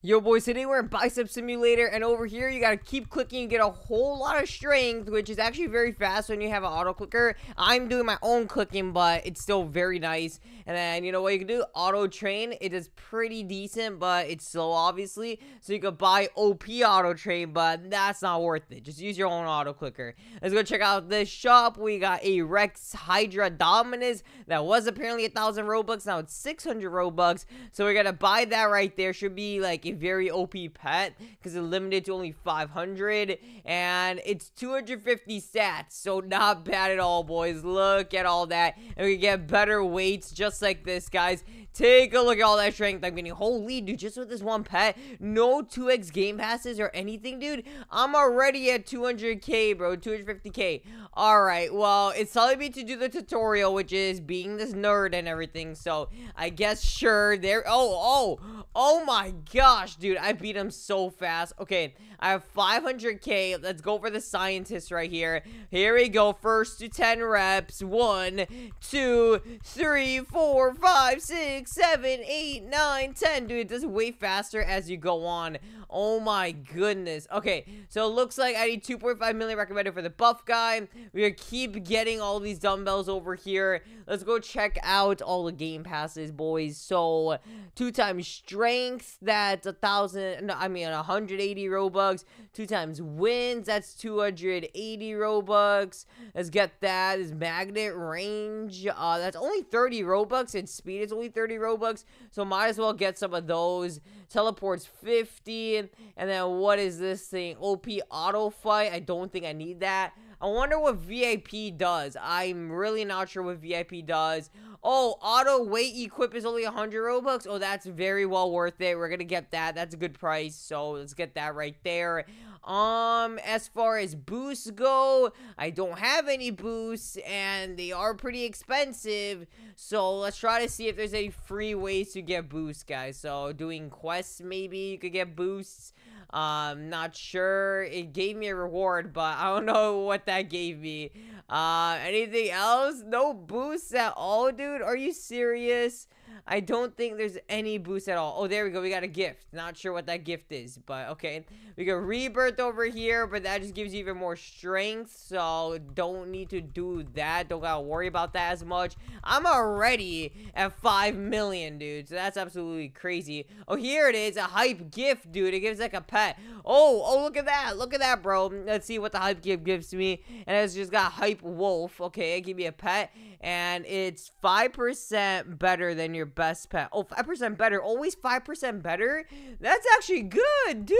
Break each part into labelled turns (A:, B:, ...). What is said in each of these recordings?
A: Yo boys, today we're in Bicep Simulator, and over here you gotta keep clicking, you get a whole lot of strength, which is actually very fast when you have an auto clicker. I'm doing my own clicking, but it's still very nice. And then, you know what you can do? Auto train, it is pretty decent, but it's slow obviously. So you could buy OP auto train, but that's not worth it. Just use your own auto clicker. Let's go check out this shop. We got a Rex Hydra Dominus that was apparently a thousand Robux, now it's 600 Robux. So we're gonna buy that right there. Should be like a very OP pet because it's limited to only 500 and it's 250 stats. So not bad at all, boys. Look at all that. And we get better weights just like this, guys. Take a look at all that strength I'm getting. Holy, dude, just with this one pet, no 2x game passes or anything, dude. I'm already at 200k, bro, 250k. All right, well, it's telling me to do the tutorial, which is being this nerd and everything. So I guess sure, there. Oh, oh, oh my gosh, dude, I beat him so fast. Okay, I have 500k. Let's go for the scientist right here. Here we go. First to 10 reps. One, two, three, four, five, six, seven, eight, nine, ten. Dude, it does way faster as you go on. Oh my goodness. Okay, so it looks like I need 2.5 million recommended for the buff guy. We're keep getting all these dumbbells over here. Let's go check out all the game passes, boys. So, two times strength, that's a thousand, no, I mean, 180 Robux. Two times wins, that's 280 Robux. Let's get that. Is magnet range, uh, that's only 30 Robux, and speed is only 30 Robux. So, might as well get some of those. Teleports 50. And then what is this thing? OP auto fight. I don't think I need that. I wonder what VIP does. I'm really not sure what VIP does. Oh, auto weight equip is only 100 Robux. Oh, that's very well worth it. We're going to get that. That's a good price. So let's get that right there. Um, as far as boosts go, I don't have any boosts and they are pretty expensive. So let's try to see if there's any free ways to get boosts, guys. So doing quests, maybe you could get boosts. Um, not sure. It gave me a reward, but I don't know what that gave me. Uh, anything else? No boosts at all, dude? Are you serious? I don't think there's any boost at all. Oh, there we go. We got a gift. Not sure what that gift is, but okay. We got rebirth over here, but that just gives you even more strength, so don't need to do that. Don't gotta worry about that as much. I'm already at 5 million, dude, so that's absolutely crazy. Oh, here it is. A hype gift, dude. It gives like a pet. Oh, oh, look at that. Look at that, bro. Let's see what the hype gift gives to me. And it's just got hype wolf. Okay, it give me a pet. And it's 5% better than your best pet. Oh, 5% better. Always 5% better? That's actually good, dude.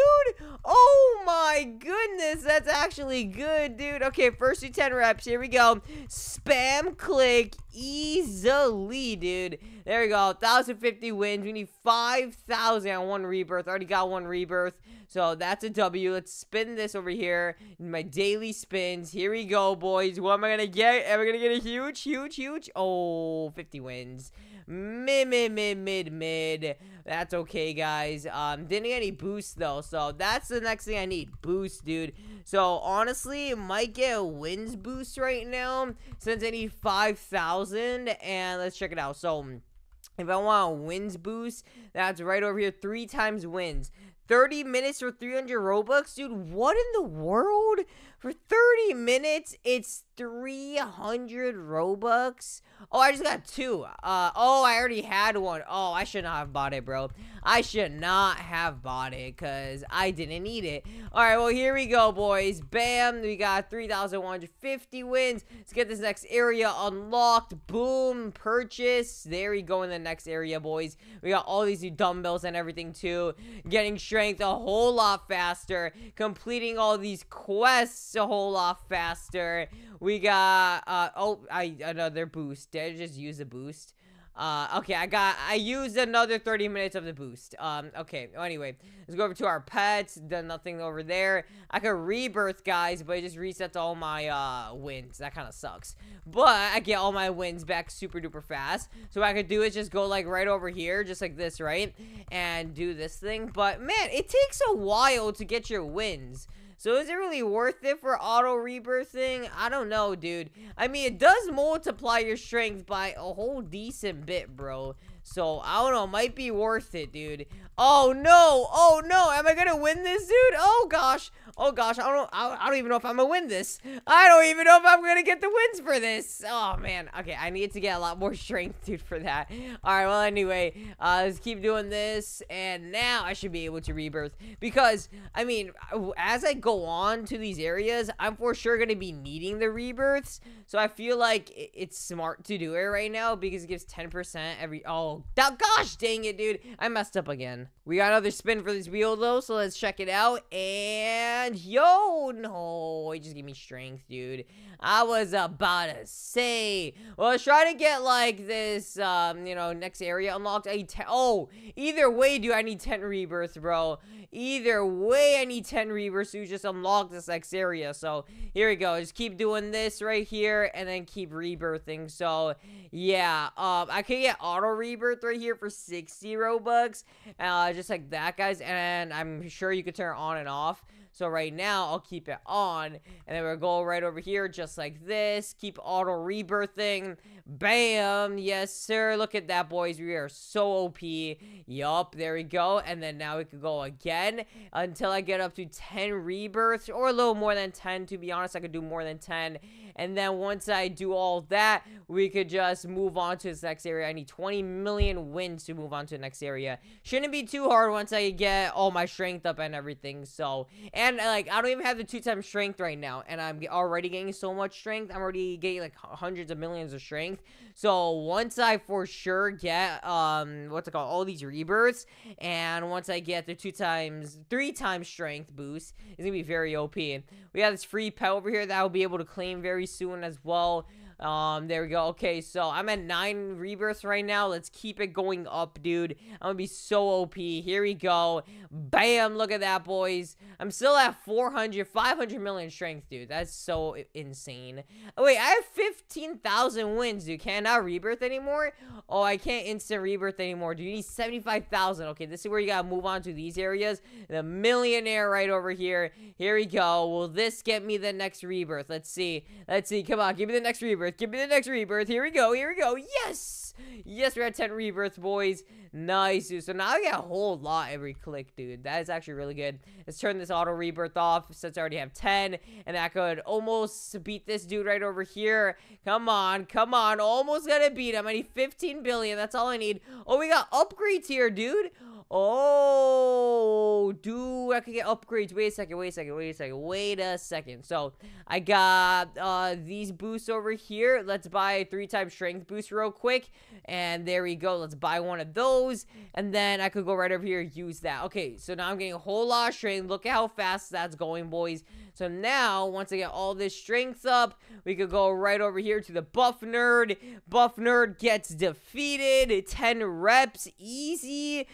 A: Oh my goodness. That's actually good, dude. Okay, first do 10 reps. Here we go. Spam click easily, dude. There we go. 1,050 wins. We need 5,000 on one rebirth. Already got one rebirth. So that's a W. Let's spin this over here. In my daily spins. Here we go, boys. What am I going to get? Am I going to get a huge, huge, huge? Oh, 50 wins. Mid, mid, mid, mid, mid. That's okay, guys. Um, didn't get any boost, though. So that's the next thing I need. Boost, dude. So, honestly, might get a wins boost right now. Since I need 5,000. And let's check it out. So... If I want a wins boost, that's right over here. Three times wins. 30 minutes for 300 Robux? Dude, what in the world? For 30 minutes, it's 300 Robux? Oh, I just got two. Uh, oh, I already had one. Oh, I should not have bought it, bro. I should not have bought it because I didn't need it. All right, well, here we go, boys. Bam, we got 3,150 wins. Let's get this next area unlocked. Boom, purchase. There we go in the next area, boys. We got all these new dumbbells and everything, too. Getting strength a whole lot faster. Completing all these quests a whole lot faster. We got, uh, oh, I, another boost. Did I just use a boost? Uh, okay, I got, I used another 30 minutes of the boost. Um, okay, anyway, let's go over to our pets. Done nothing over there. I could rebirth, guys, but it just resets all my, uh, wins. That kind of sucks. But I get all my wins back super duper fast. So what I could do is just go, like, right over here, just like this, right? And do this thing. But, man, it takes a while to get your wins. So is it really worth it for auto rebirthing? I don't know, dude. I mean, it does multiply your strength by a whole decent bit, bro. So, I don't know. Might be worth it, dude. Oh, no. Oh, no. Am I to win this, dude? Oh, gosh. Oh, gosh. I don't, I, I don't even know if I'm to win this. I don't even know if I'm to get the wins for this. Oh, man. Okay, I need to get a lot more strength, dude, for that. All right, well, anyway, uh, let's keep doing this. And now I should be able to rebirth. Because, I mean, as I go on to these areas, I'm for sure to be needing the rebirths. So I feel like it's smart to do it right now because it gives 10% every... Oh, that, gosh dang it, dude. I messed up again. We got another spin for this wheel, though, so let's check it out. And, yo, no, just gave me strength, dude. I was about to say, well, was trying to get, like, this, um, you know, next area unlocked. I oh, either way, do I need 10 rebirths, bro. Either way, I need 10 rebirths to just unlock this next area. So, here we go. Just keep doing this right here, and then keep rebirthing. So, yeah, um, I can get auto rebirth right here for 60 Robux. Uh, just like that, guys. And I'm sure you could turn on and off. So right now, I'll keep it on. And then we'll go right over here just like this. Keep auto rebirthing. Bam. Yes, sir. Look at that, boys. We are so OP. Yup. There we go. And then now we can go again until I get up to 10 rebirths. Or a little more than 10, to be honest. I could do more than 10. And then once I do all that, we could just move on to this next area. I need 20 million wins to move on to the next area. Shouldn't be too hard once I get all my strength up and everything. So, and like, I don't even have the two times strength right now. And I'm already getting so much strength. I'm already getting like hundreds of millions of strength. So once I for sure get, um, what's it called? All these rebirths. And once I get the two times, three times strength boost, it's to be very OP. We have this free pet over here that I'll be able to claim very soon as well. Um, there we go. Okay, so I'm at nine rebirths right now. Let's keep it going up, dude. I'm gonna be so OP. Here we go. Bam! Look at that, boys. I'm still at 400, 500 million strength, dude. That's so insane. Oh, wait, I have 15,000 wins, dude. Can I rebirth anymore? Oh, I can't instant rebirth anymore. Do you need 75,000? Okay, this is where you gotta move on to these areas. The millionaire right over here. Here we go. Will this get me the next rebirth? Let's see. Let's see. Come on, give me the next rebirth. Give me the next rebirth. Here we go. Here we go. Yes! Yes, we're at 10 rebirths, boys. Nice, dude. So now I get a whole lot every click, dude. That is actually really good. Let's turn this auto rebirth off since I already have 10. And I could almost beat this dude right over here. Come on. Come on. Almost gonna beat him. I need 15 billion. That's all I need. Oh, we got upgrades here, dude. Oh, dude, I could get upgrades. Wait a second, wait a second, wait a second, wait a second. So, I got uh, these boosts over here. Let's buy a three times strength boost real quick. And there we go. Let's buy one of those. And then I could go right over here use that. Okay, so now I'm getting a whole lot of strength. Look at how fast that's going, boys. So now, once I get all this strength up, we could go right over here to the buff nerd. Buff nerd gets defeated. 10 reps. Easy.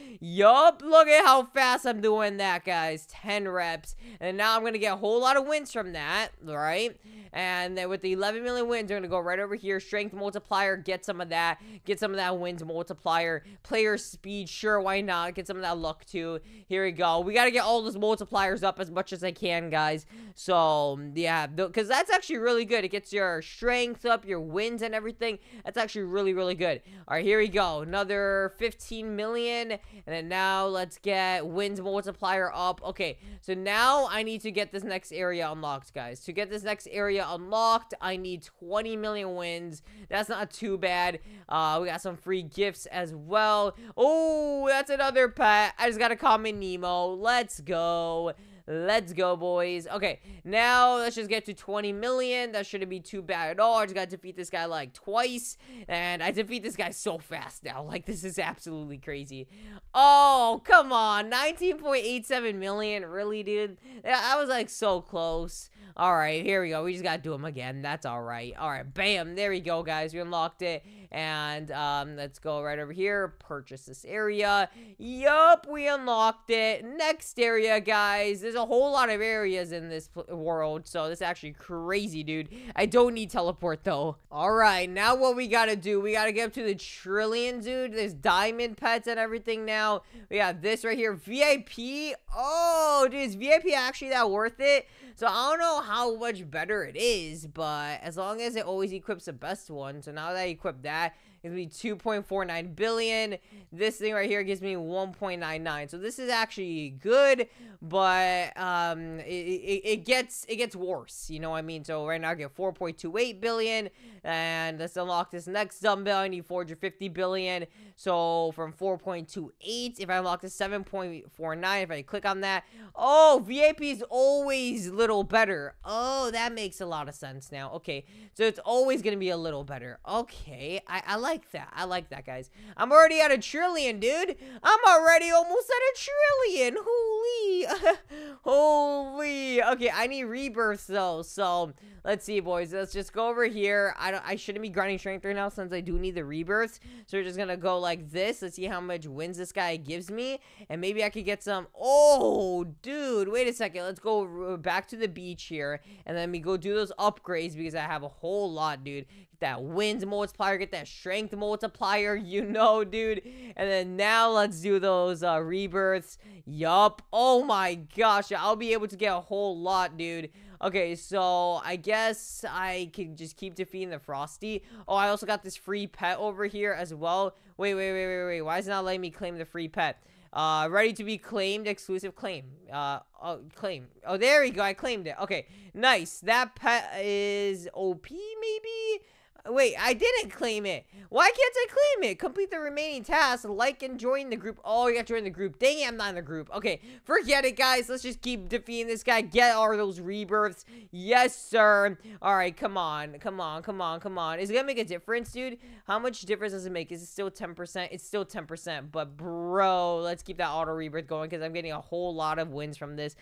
A: Yup. Look at how fast I'm doing that, guys. 10 reps. And now I'm going to get a whole lot of wins from that, right? And then with the 11 million wins, I'm going to go right over here. Strength multiplier. Get some of that. Get some of that wins multiplier. Player speed. Sure, why not? Get some of that luck, too. Here we go. We got to get all those multipliers up as much as I can, guys. So, yeah, because that's actually really good. It gets your strength up, your wins and everything. That's actually really, really good. All right, here we go. Another 15 million. And then now let's get wins multiplier up. Okay, so now I need to get this next area unlocked, guys. To get this next area unlocked, I need 20 million wins. That's not too bad. Uh, we got some free gifts as well. Oh, that's another pet. I just got a common Nemo. Let's go. Let's go, boys. Okay, now let's just get to 20 million. That shouldn't be too bad at all. I just got to defeat this guy like twice. And I defeat this guy so fast now. Like, this is absolutely crazy. Oh, come on. 19.87 million. Really, dude? I was like so close. All right, here we go. We just got to do them again. That's all right. All right, bam. There we go, guys. We unlocked it. And um, let's go right over here. Purchase this area. Yup, we unlocked it. Next area, guys. There's a whole lot of areas in this world. So this is actually crazy, dude. I don't need teleport, though. All right, now what we got to do. We got to get up to the trillion, dude. There's diamond pets and everything now. We got this right here. VIP. Oh, dude, is VIP actually that worth it? So I don't know how much better it is, but as long as it always equips the best one. So now that I equip that, guy gives me 2.49 billion. This thing right here gives me 1.99. So this is actually good, but um, it, it, it gets it gets worse. You know what I mean? So right now I get 4.28 billion, and let's unlock this next dumbbell. I need 450 billion. So from 4.28, if I unlock the 7.49, if I click on that, oh, VIP is always a little better. Oh, that makes a lot of sense now. Okay, so it's always gonna be a little better. Okay, I, I like that. I like that, guys. I'm already at a trillion, dude. I'm already almost at a trillion. Holy, holy. Okay, I need rebirths though. So let's see, boys. Let's just go over here. I don't. I shouldn't be grinding strength right now since I do need the rebirths. So we're just gonna go like this. Let's see how much wins this guy gives me, and maybe I could get some. Oh, dude. Wait a second. Let's go back to the beach here, and then we go do those upgrades because I have a whole lot, dude. That wins multiplier, get that strength multiplier, you know, dude. And then now let's do those uh, rebirths. Yup. Oh my gosh, I'll be able to get a whole lot, dude. Okay, so I guess I can just keep defeating the Frosty. Oh, I also got this free pet over here as well. Wait, wait, wait, wait, wait. Why is it not letting me claim the free pet? Uh, ready to be claimed, exclusive claim. Uh, oh, claim. Oh, there we go. I claimed it. Okay, nice. That pet is OP, maybe? Wait, I didn't claim it. Why can't I claim it? Complete the remaining tasks, like and join the group. Oh, you got to join the group. Dang it, I'm not in the group. Okay, forget it, guys. Let's just keep defeating this guy. Get all those rebirths. Yes, sir. All right, come on. Come on, come on, come on. Is it going to make a difference, dude? How much difference does it make? Is it still 10%? It's still 10%. But, bro, let's keep that auto rebirth going because I'm getting a whole lot of wins from this.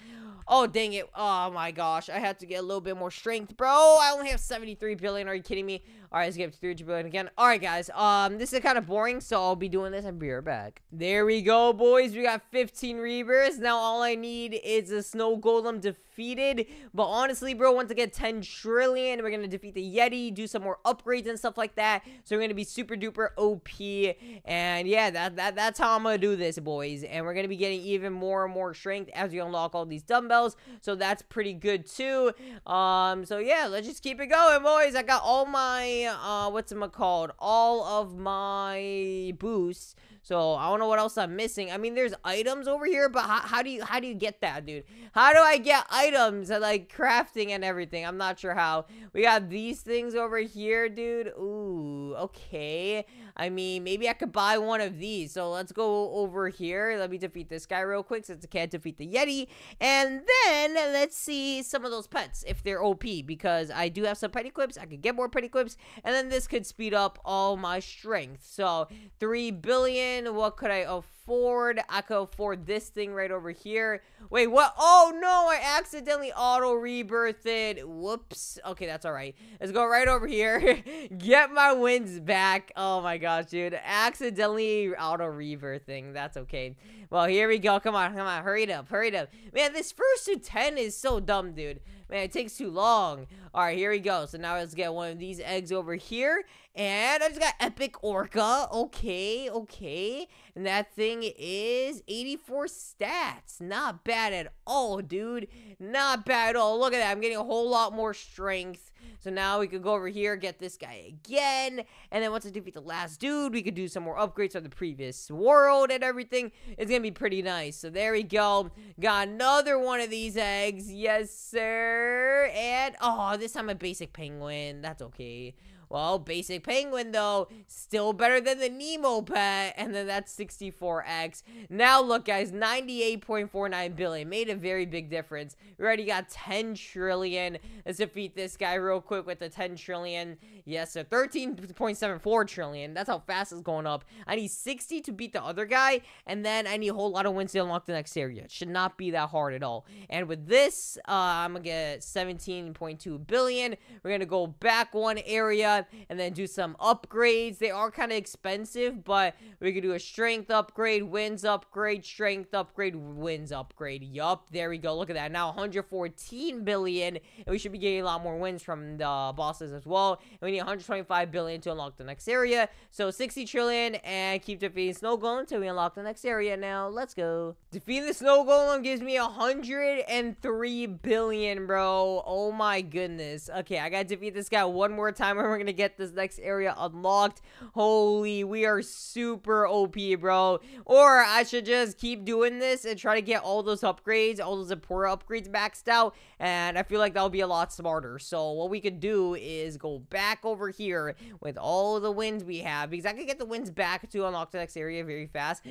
A: Oh, dang it. Oh, my gosh. I have to get a little bit more strength, bro. I only have 73 billion. Are you kidding me? All right, let's to 300 billion again. All right, guys. Um, this is kind of boring, so I'll be doing this and be right back. There we go, boys. We got 15 rebirths. Now all I need is a snow golem defeated. But honestly, bro, once I get 10 trillion, we're gonna defeat the Yeti, do some more upgrades and stuff like that. So we're gonna be super duper OP. And yeah, that, that that's how I'm gonna do this, boys. And we're gonna be getting even more and more strength as we unlock all these dumbbells. So that's pretty good too. Um, so yeah, let's just keep it going, boys. I got all my uh, what's it called? All of my boosts. So I don't know what else I'm missing. I mean, there's items over here, but how, how do you how do you get that, dude? How do I get items and like crafting and everything? I'm not sure how. We got these things over here, dude. Ooh, okay. I mean, maybe I could buy one of these. So let's go over here. Let me defeat this guy real quick since I can't defeat the Yeti. And then let's see some of those pets if they're OP because I do have some pet equips. I could get more pet equips. And then this could speed up all my strength. So 3 billion. What could I afford? I could afford this thing right over here. Wait, what? Oh, no. I accidentally auto rebirthed. Whoops. Okay, that's all right. Let's go right over here. get my wins back. Oh, my gosh, dude. Accidentally auto rebirthing. That's okay. Well, here we go. Come on, come on. Hurry it up, hurry it up. Man, this first to 10 is so dumb, dude. Man, it takes too long. All right, here we go. So now let's get one of these eggs over here. And I just got Epic Orca. Okay, okay. And that thing is 84 stats. Not bad at all, dude. Not bad at all. Look at that. I'm getting a whole lot more strength. So now we could go over here, get this guy again. And then once I defeat the last dude, we could do some more upgrades on the previous world and everything. It's to be pretty nice. So there we go. Got another one of these eggs. Yes, sir. And, oh, this time a basic penguin. That's okay. Well, basic penguin, though, still better than the Nemo pet. And then that's 64x. Now, look, guys, 98.49 billion. Made a very big difference. We already got 10 trillion. Let's defeat this guy real quick with the 10 trillion. Yes, so 13.74 trillion. That's how fast it's going up. I need 60 to beat the other guy. And then I need a whole lot of wins to unlock the next area. It should not be that hard at all. And with this, uh, I'm to get 17.2 billion. We're to go back one area and then do some upgrades. They are kind of expensive, but we could do a strength upgrade, wins upgrade, strength upgrade, wins upgrade. Yup, there we go. Look at that. Now 114 billion, and we should be getting a lot more wins from the bosses as well. And we need 125 billion to unlock the next area. So 60 trillion, and keep defeating Snow Golem until we unlock the next area. Now, let's go. Defeating the Snow Golem gives me 103 billion, bro. Oh my goodness. Okay, I gotta defeat this guy one more time, and we're gonna to get this next area unlocked. Holy, we are super OP, bro. Or I should just keep doing this and try to get all those upgrades, all those important upgrades maxed out. And I feel like that'll be a lot smarter. So what we could do is go back over here with all the wins we have. Because I can get the wins back to unlock the next area very fast.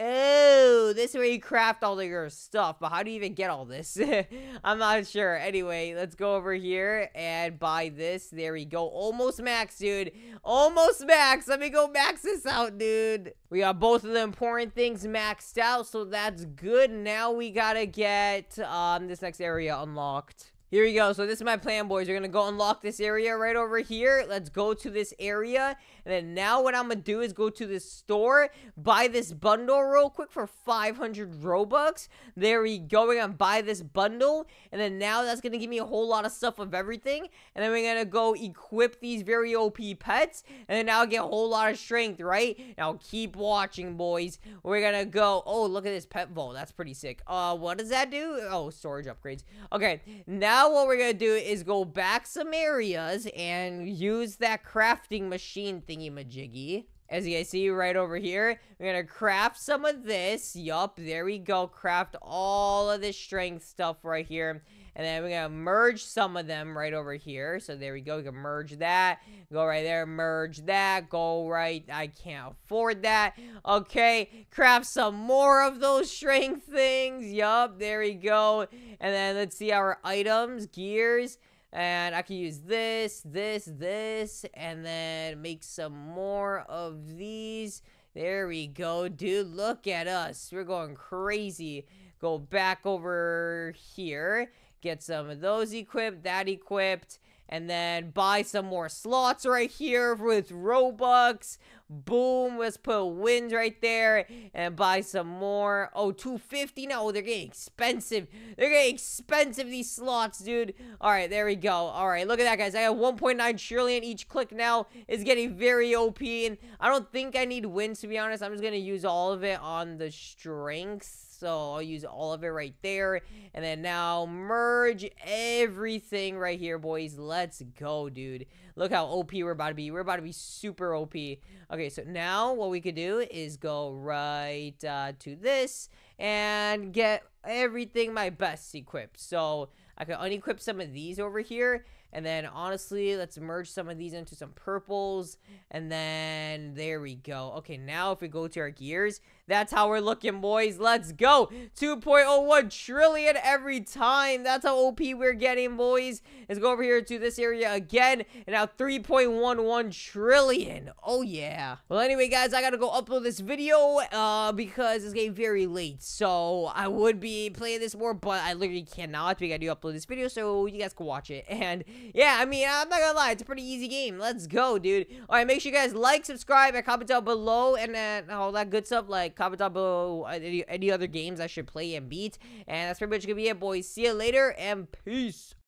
A: Oh, this is where you craft all your stuff. But how do you even get all this? I'm not sure. Anyway, let's go over here and buy this. There we go. Almost max, dude. Almost max. Let me go max this out, dude. We got both of the important things maxed out, so that's good. Now we gotta get um this next area unlocked. Here we go. So this is my plan, boys. We're going to go unlock this area right over here. Let's go to this area. And then now what I'm going to do is go to this store, buy this bundle real quick for 500 Robux. There we go. We're going to buy this bundle. And then now that's going to give me a whole lot of stuff of everything. And then we're going to go equip these very OP pets. And then now get a whole lot of strength, right? Now keep watching, boys. We're going to go. Oh, look at this pet vault. That's pretty sick. Uh, what does that do? Oh, storage upgrades. Okay, now now what we're going to do is go back some areas and use that crafting machine thingy-majiggy. As you guys see right over here, we're going to craft some of this. Yup, there we go. Craft all of this strength stuff right here. And then we're going to merge some of them right over here. So there we go. We can merge that. Go right there. Merge that. Go right. I can't afford that. Okay. Craft some more of those strength things. Yup. There we go. And then let's see our items. Gears. And I can use this, this, this, and then make some more of these. There we go, dude. Look at us. We're going crazy. Go back over here get some of those equipped, that equipped, and then buy some more slots right here with Robux. Boom, let's put wins right there and buy some more. Oh, 250 now. Oh, they're getting expensive. They're getting expensive, these slots, dude. All right, there we go. All right, look at that, guys. I have 1.9 trillion each click now. It's getting very OP, and I don't think I need wins, to be honest. I'm just going to use all of it on the strengths so I'll use all of it right there. And then now merge everything right here, boys. Let's go, dude. Look how OP we're about to be. We're about to be super OP. Okay, so now what we could do is go right uh, to this and get everything my best equipped. So I can unequip some of these over here and then honestly, let's merge some of these into some purples. And then there we go. Okay, now if we go to our gears, that's how we're looking, boys. Let's go. 2.01 trillion every time. That's how OP we're getting, boys. Let's go over here to this area again. And now 3.11 trillion. Oh, yeah. Well, anyway, guys, I gotta go upload this video uh, because it's getting very late. So I would be playing this more, but I literally cannot because I do upload this video so you guys can watch it. And yeah, I mean, I'm not gonna lie, it's a pretty easy game. Let's go, dude. All right, make sure you guys like, subscribe, and comment down below, and then all that good stuff. Like, comment down below any, any other games I should play and beat. And that's pretty much gonna be it, boys. See you later, and peace.